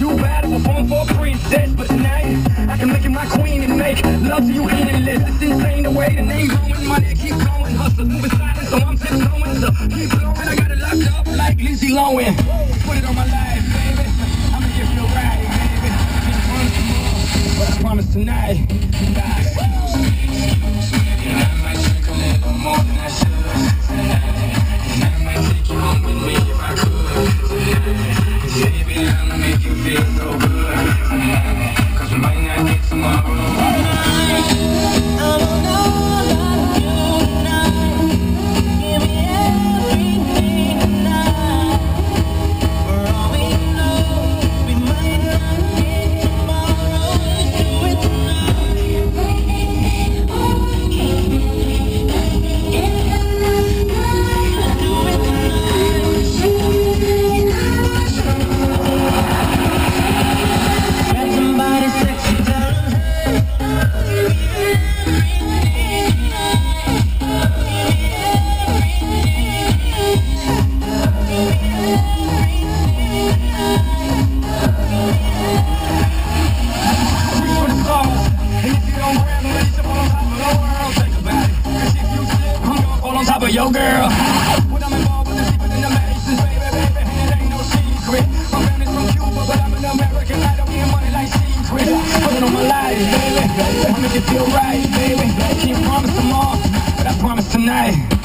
Do battle, we're born for a princess, but tonight I can make you my queen and make love to you endless. It's insane the way the name going, money keep going, hustle moving silent, so I'm just going. So keep blowing, I got it locked up like Lindsay Lohan. Put it on my life, baby. I'ma give you a ride, baby. Just run tomorrow, but I promise tonight. Bye. Make you with your girl. When I'm involved with the deeper than the baby, baby, it ain't no secret. My family's from Cuba, but I'm an American. I don't get money like secret. Putting on my life, baby. I make it feel right, baby. Can't promise tomorrow, but I promise tonight.